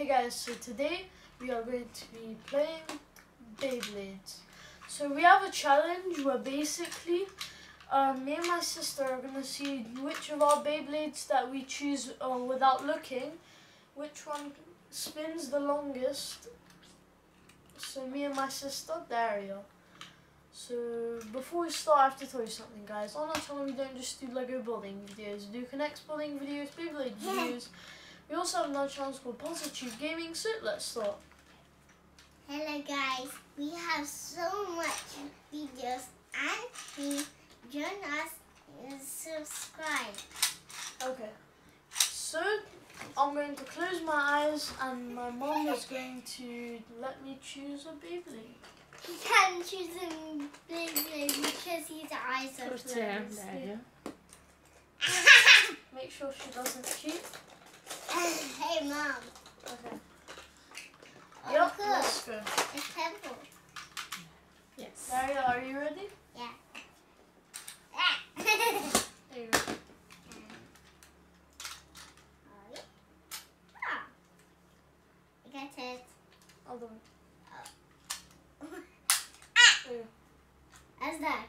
Hey guys, so today we are going to be playing Beyblades. So we have a challenge where basically uh, me and my sister are going to see which of our Beyblades that we choose uh, without looking, which one spins the longest. So me and my sister, Darya. So before we start, I have to tell you something guys. On our channel we don't just do Lego building videos, we do K'Nex building videos, Beyblade videos. We also have another channel called Parsatube Gaming, so let's start. Hello guys, we have so much videos and please join us and subscribe. Okay. So I'm going to close my eyes and my mom is going to let me choose a Beyblade. He can't choose a Beyblade because his eyes are Push them, closed. Darya. Make sure she doesn't cheat. hey mom, Okay. oh Yep, good, it's purple. Yes. Darya, are you ready? Ah. There you go. Ah. I got it. Other one. There you go. How's that?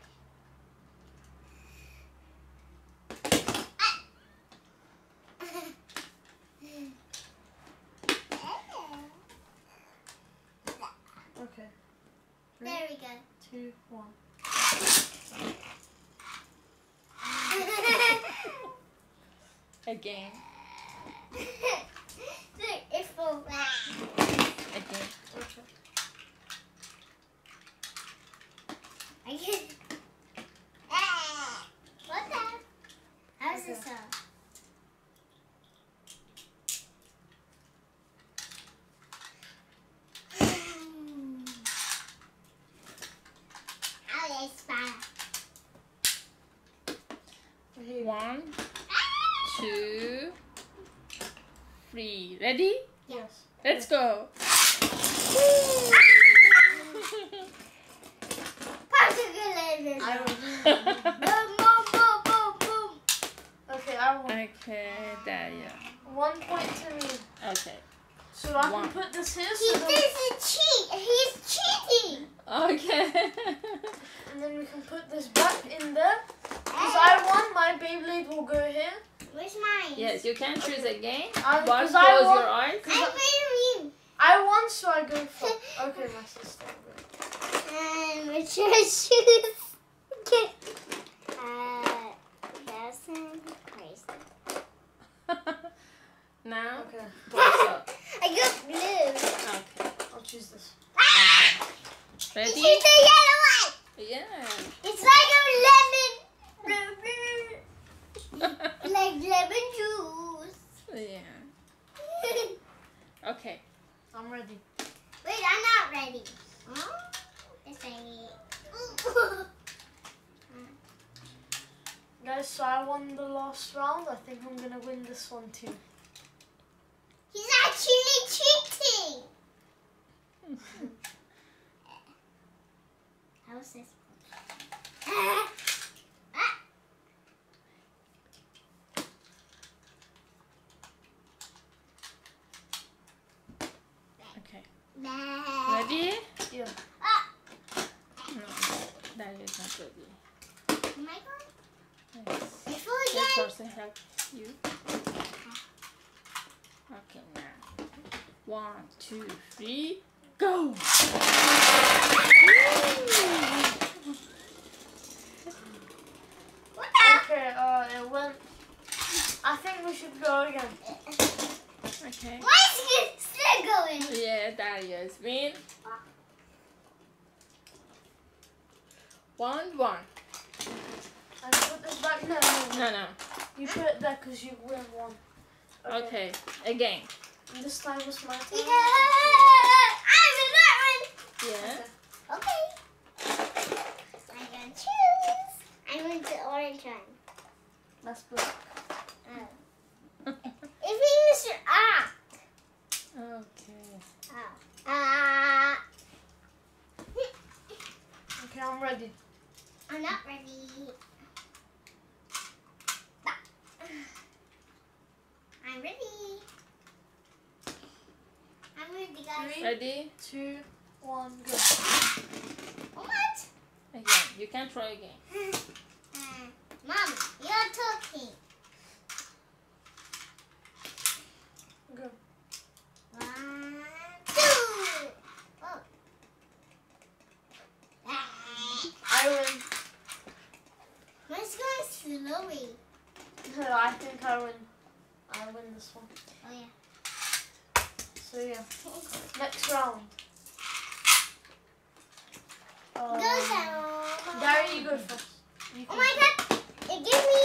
Okay. Go. Two, one. Again. Look, it's for Again. Okay. I get. Ah! What the? How's Okay. this sound? Oh, it's fun. Here you go. One, two, three. Ready? Yes. Let's go. I. Okay, I won. okay, Darya. One point to me. Okay. So I One. can put this here He so then, doesn't cheat. He's cheating. Okay. and then we can put this back in there. Because I won, my Beyblade will go here. Where's mine? yes, you can choose again. Um, But 'cause close I won- your eyes. I'm I so I go first. Okay, my sister. And which are shoes? Okay. Uh, thousand crazy. now, Okay, close up. I got blue. Okay. I'll choose this. Ah! It's Ready? the yellow one. Yeah. It's like a lemon. like lemon juice. yeah. Okay. I'm ready. Wait, I'm not ready. This thing. Guys, so I won the last round. I think I'm gonna win this one too. He's actually cheating. How's this? Ah. Ah. Okay. Nah. Ready? Yeah. Ah. No, that is not ready. Oh my god. Yes. Before This again. person help you. Okay, now. One, two, three, go! What the? Okay, uh, it went. I think we should go again. Okay. Why is it still going? Yeah, Darius win. One, one. I put this back there. No, No, no. You put it there because you win one. Okay, again. And this time was my turn. Yeah. turn. I'm in that one. Yeah. Okay. I'm gonna choose. I want the orange one. That's black. Oh. If we use your ah. okay. Oh. Ah. Okay, I'm ready. I'm not ready. I'm ready. guys. Three. Ready? two, one, go. What? Again. You can try again. Uh, Mom, you're talking. Go. One, two. Oh. I win. Mine's going slowly. I think I win. I win this one. Oh yeah. So yeah. Next round. Go Um, down. Gary, you go first. You Oh my god! It gave me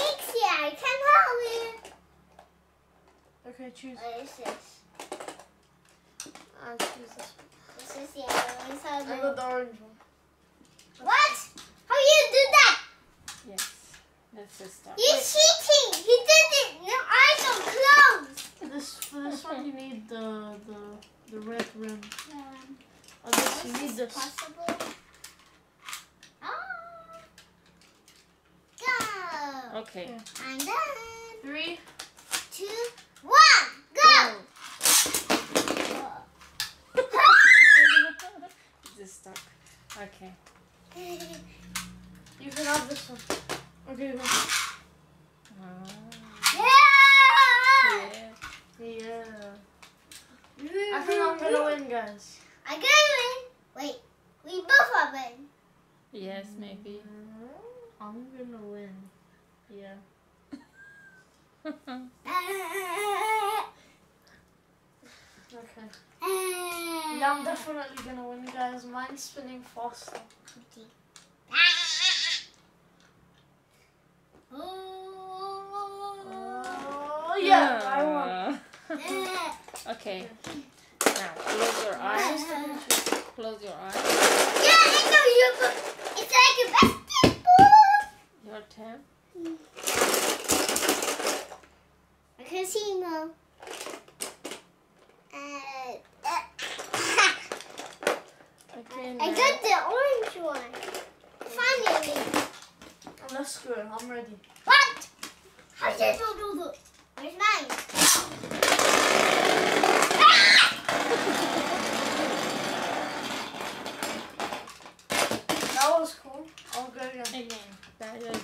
mix here. I can't hold it. Okay, choose. What is this? I'll choose this This is the yellow inside one. I got the orange one. What? How you do that? Yes. Let's just start. You cheating! He did it. No closed. This for this one you need the the the red rim. Um, Oh, this you need this. possible? Oh. Go. Okay. Yeah. I'm done. Three. Two, one, go. Just stuck. Okay. You can have this one. Okay, go. Ah, yeah. yeah. Yeah. I think I'm gonna win, guys. I gotta win. Wait, we both are win. Yes, maybe. Mm-hmm. I'm gonna win. Yeah. Okay. Yeah, I'm definitely gonna win, guys. Mine's spinning faster. Oh yeah, I won. Okay. Now close your eyes. Close your eyes. Yeah, I know you. but It's like a basketball. Your turn. A casino. Uh, Okay. I got the orange one. Finally. I'm not screwing. I'm ready. What? How did you do that? Where's mine? That was cool. I'll go again. Again. That is-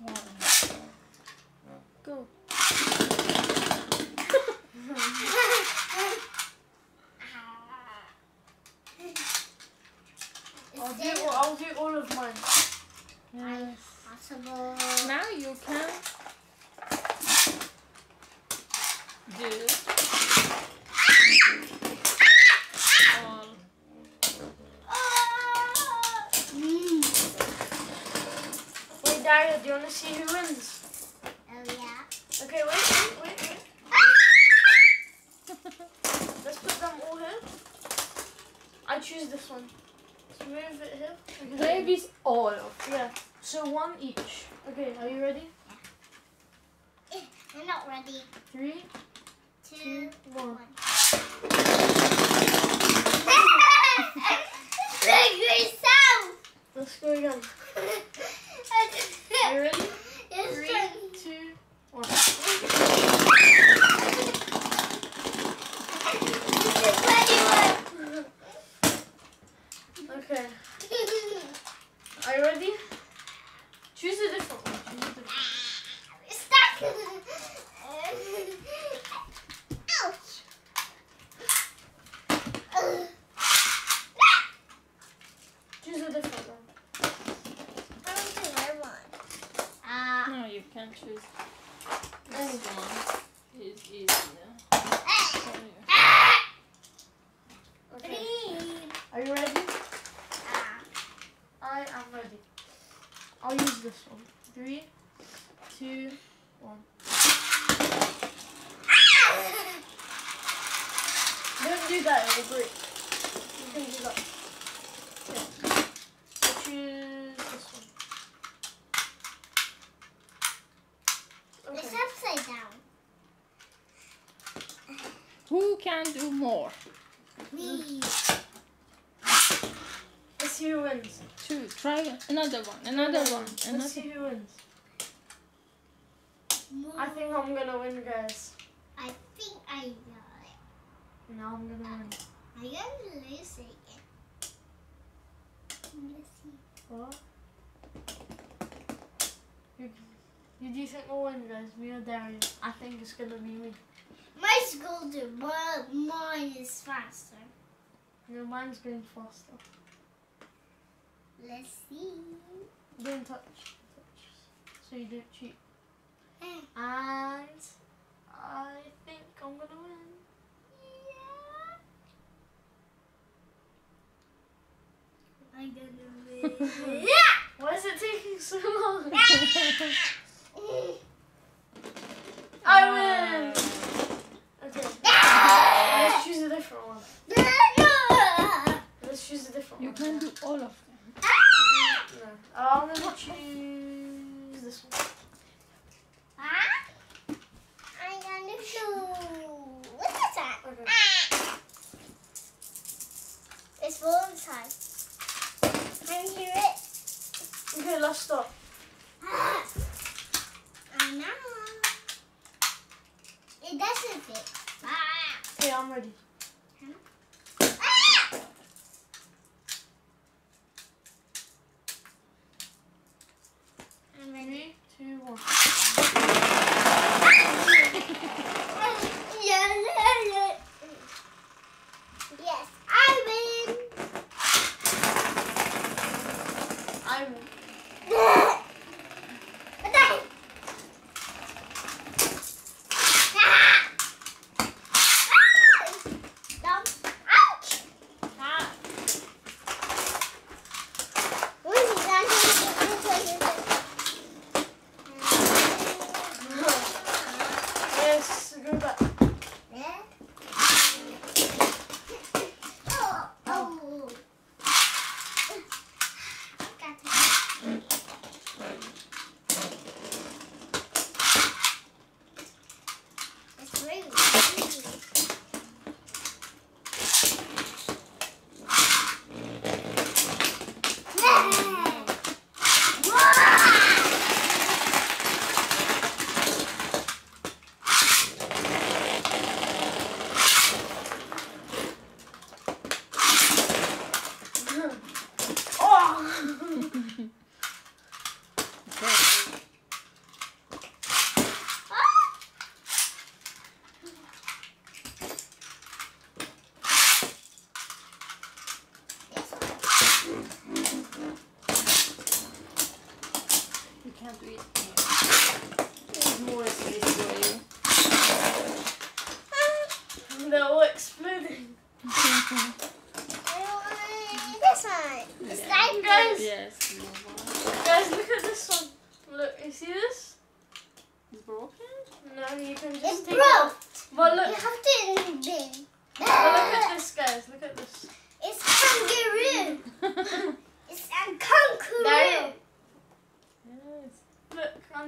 One. Go. I'll Is do. this all- I'll do all of mine. Yes. possible? Now you can do all. Mm. Wait, Darya, do you want to see who wins? Oh yeah. Okay, wait, wait, wait, wait. Let's put them all here. I choose this one. Let's move it here. Okay. Babies all. of Yeah. So one each. Okay, are you ready? I'm not ready. Three, Two, one. one. Angry sound. Let's go again. Are you ready? It's Three, turning. two, one. It's funny Okay. one. Are you ready? Choose a different one. Choose a different one. Stuck. Ouch. Choose a different one. I want to wear one. Uh, No, you can choose this one. Is easier. for you. Okay. green. Are you ready? Ah. I am ready. I'll use this one. Three, two, one. Don't do that, it will break. You can do that. Okay. I'll choose this one. It's upside down. Who can do more? Me. Let's see who wins. Two. Try another one. Another one. Let's Another. see who wins. I think I'm gonna win, guys. I think I got it. Now I'm gonna win. I'm gonna lose it again. Let's see. What? Who, who do you think will win, guys? Me or Darius? I think it's gonna be me. Mine's golden, but mine is faster. No, mine's going faster. Let's see. Don't touch. touch. So you don't cheat. Eh, And I think I'm gonna win. I'm gonna. Why is it taking so long? I uh. win! Okay. Let's choose a different one. Let's choose a different You one. You can do all of them. No. Uh, I'm gonna choose this one. I'm gonna do. What is that? Okay. It's full inside. Can you hear it? Okay, let's start. I know. It doesn't fit. Okay, I'm ready. I'm ready. Three, two, one.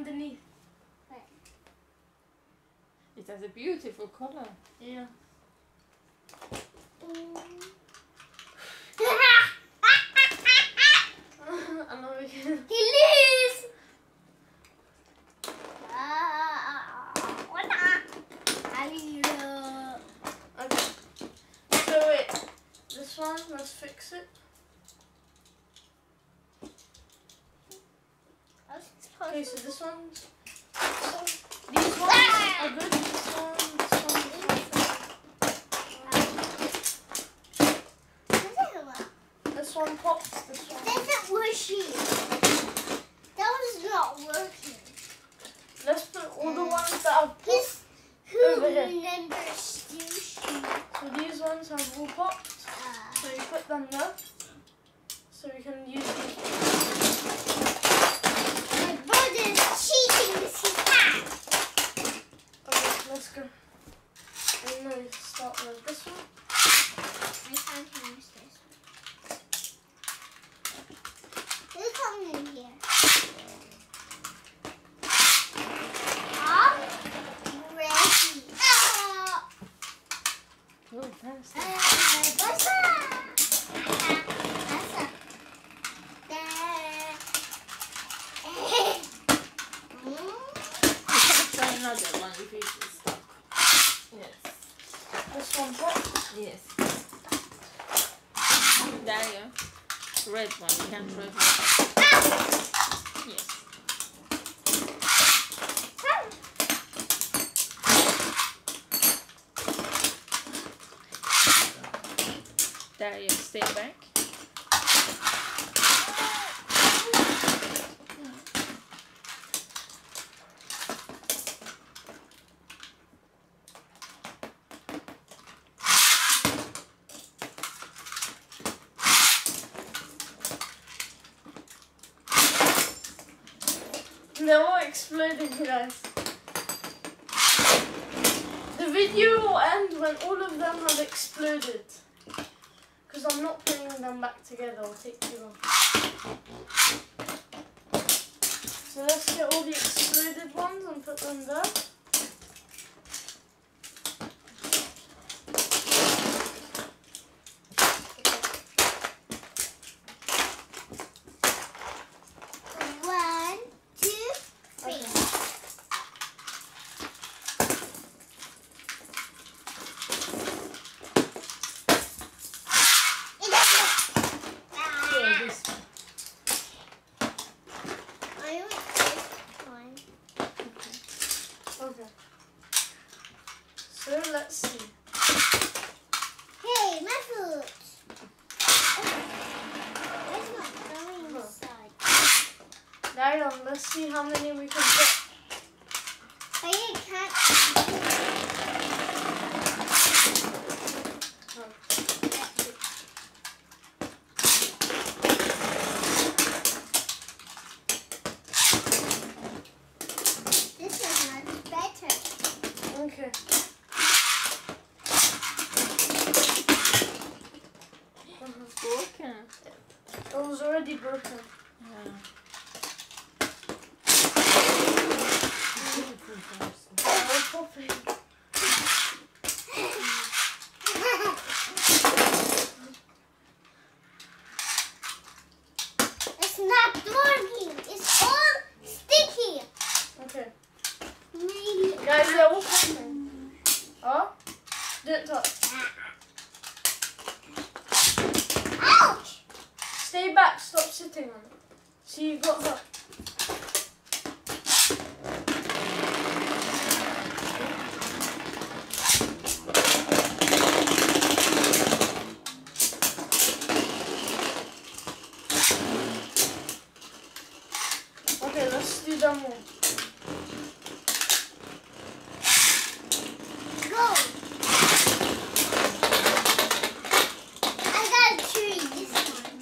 Look underneath. It has a beautiful color. Yeah. I know we can. he lose. Ah, what the- I lose. Okay. So wait, this one. Let's fix it. Okay, so this one. These ones are good. This one. This one. This one. This one pops. This one. That's working. That was not working. Let's put all the ones that have popped. Who's, who Over here. remembers sushi? So these ones have all popped. Uh, So you put them there. So we can use these. my brother's cheating with his hat. Okay, let's go. And then we start with this one. I can't use this. another one if it's stuck. Yes. This one top. Yes. There you go. Red one. You can't red one. Yes. There you stay back. Guys. The video will end when all of them have exploded. Because I'm not putting them back together, it'll take too long. So let's get all the exploded ones and put them there. One, two, three. Yeah, this one. I want this one. Okay. So let's see. Hey, my foot. Where's my going let's see how many we can get. You can't. This is much better. Okay. Broken. It was already broken. Yeah. Oh, popping. it's not working. It's all sticky. Okay. Maybe. Guys, they're all popping. Oh? Don't touch. Ouch! Stay back. Stop sitting on it. See, you got that. Okay, let's do them more. Go. I gotta choose this one.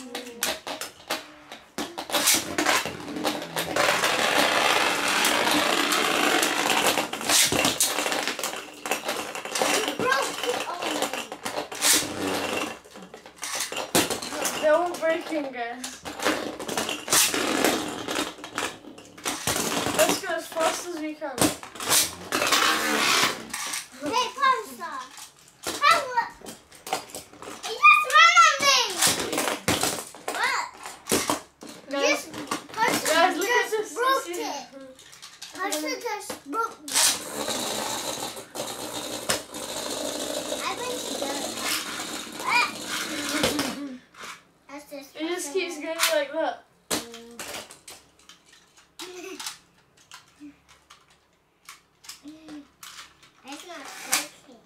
You broke it already. They're all breaking, guys. Let's go as fast as we can. Hey, Parsa. How what? You just ran on me. What? Guys, Just, Parsa guys look at just this. broke You see? it. Parsa just broke it. I went to the... Ah. That's just It just keeps going like that. It's not working.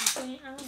It's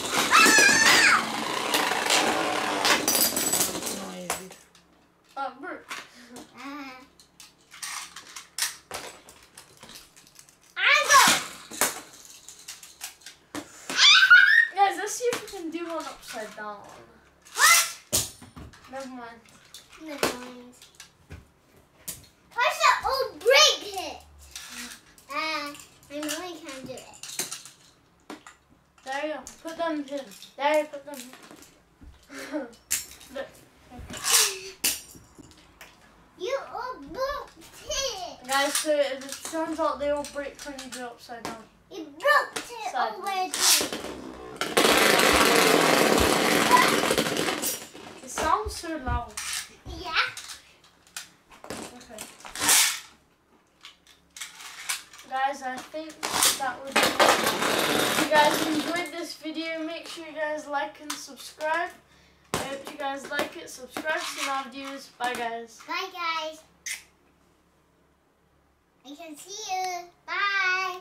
going out. Noisy. Uh, broke. Ah. I Guys, let's see if we can do one upside down. What? Never mind. Never mind. Parsa, oh, break it. Ah, my mommy can't do it. There you go. Them here. There you put them You all broke it. Guys, so it it turns out they all break when you do it upside down. You broke it Sideways. already. so loud. Yeah. Okay. Guys, I think that would be it. If you guys enjoyed this video, make sure you guys like and subscribe. I hope you guys like it. Subscribe to more videos. Bye, guys. Bye, guys. I can see you. Bye.